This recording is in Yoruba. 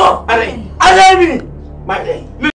Come on, Alain. Alain, my lady.